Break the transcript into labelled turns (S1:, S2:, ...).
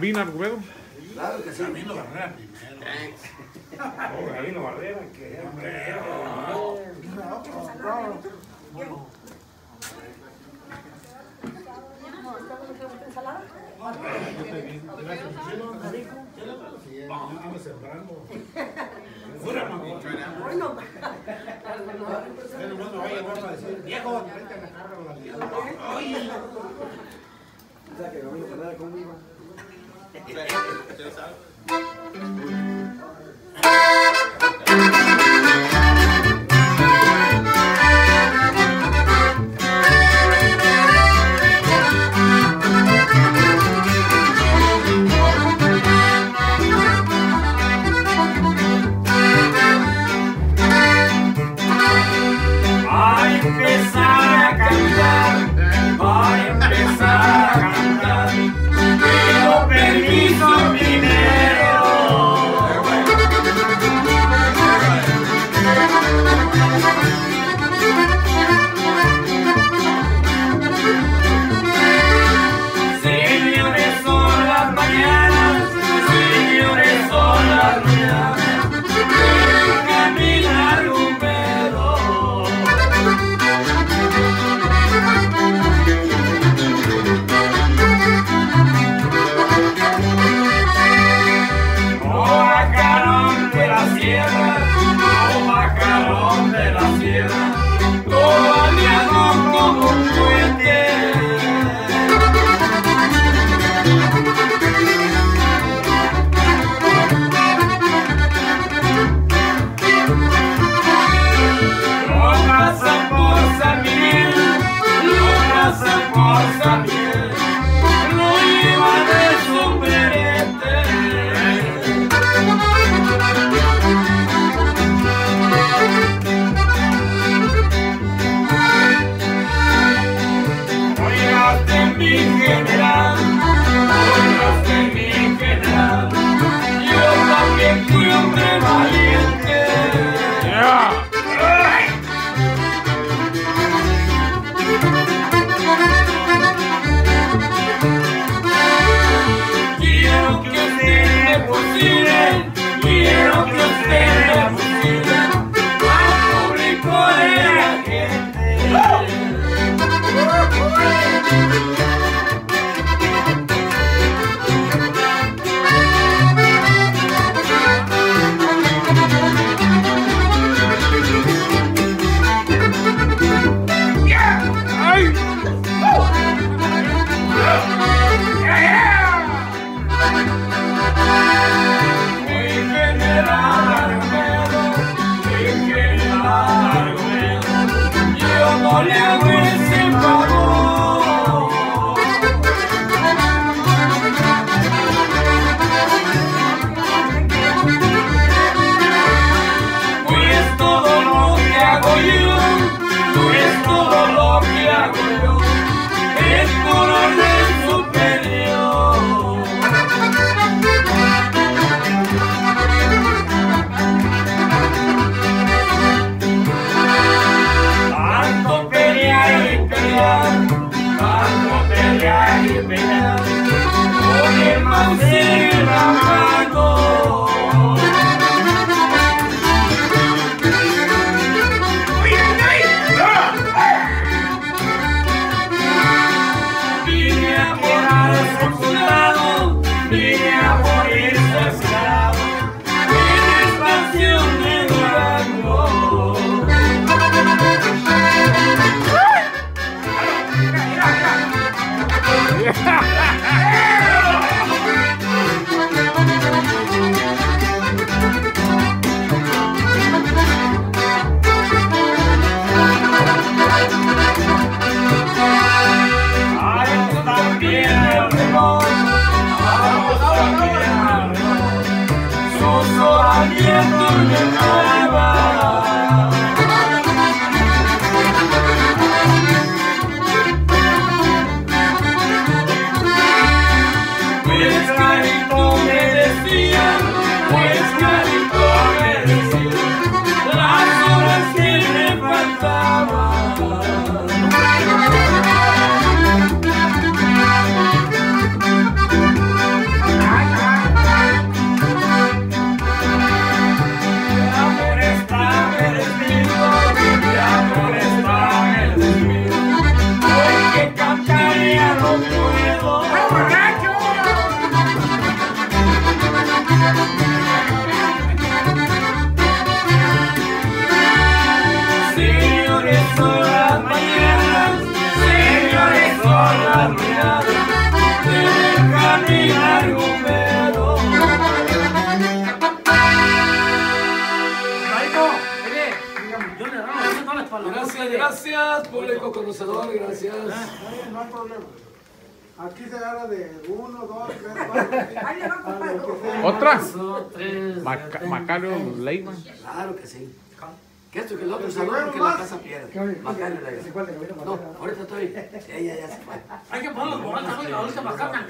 S1: Jambina Arguedo.
S2: Claro que sí. Gabino Barrera primero.
S1: Oh, Gabino Barrera,
S2: Viejo,
S1: Pensava. baby. Oh,
S3: yeah,
S1: my baby.
S4: Gracias, público conocedor, gracias.
S2: Ah, no hay problema. Aquí se agarra de uno, dos, tres, cuatro.
S3: ¿Otra? Macario Leyman.
S4: Claro que sí. Que esto que el otro
S2: saludo
S4: que la casa pierde. Macario
S5: Leyman.
S4: No, ahorita estoy. Ella ya se fue.
S1: Hay que poner los borrachos, ahorita Macario.